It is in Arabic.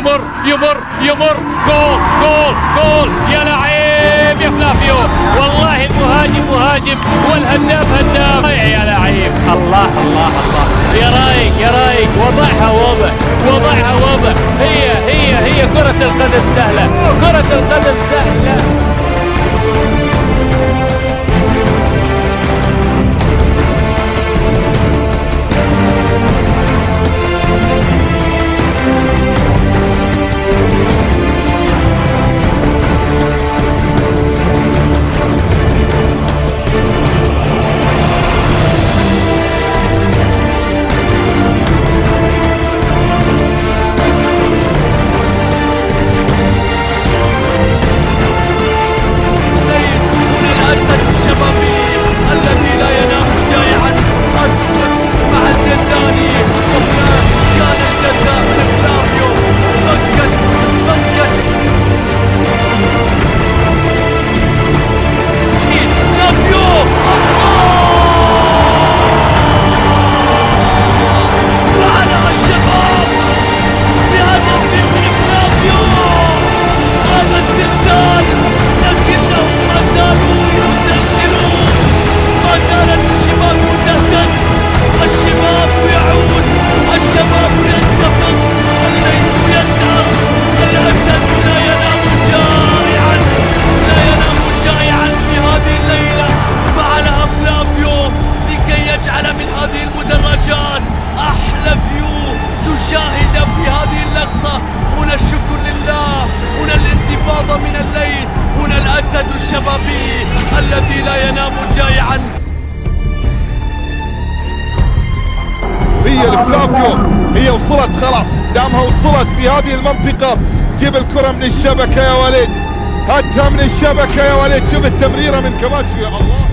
يمر يمر يمر. جول جول جول. يا لعيب يا فلافيو. والله المهاجم مهاجم. والهداف هداف. يا لعيب. الله الله الله. يا رايق يا رايق. وضعها وضع. وضعها وضع. هي هي هي. كرة القدم سهلة. كرة القدم يجعل من هذه المدرجات. أحلى فيو تشاهد في هذه اللقطة. هنا الشكر لله. هنا الانتفاضة من الليل. هنا الأسد الشبابي الذي لا ينام جائعا. هي الفلافيو هي وصلت خلاص. دامها وصلت في هذه المنطقة. جيب الكرة من الشبكة يا وليد. هاتها من الشبكة يا وليد. شوف التمريرة من كماتشو يا الله.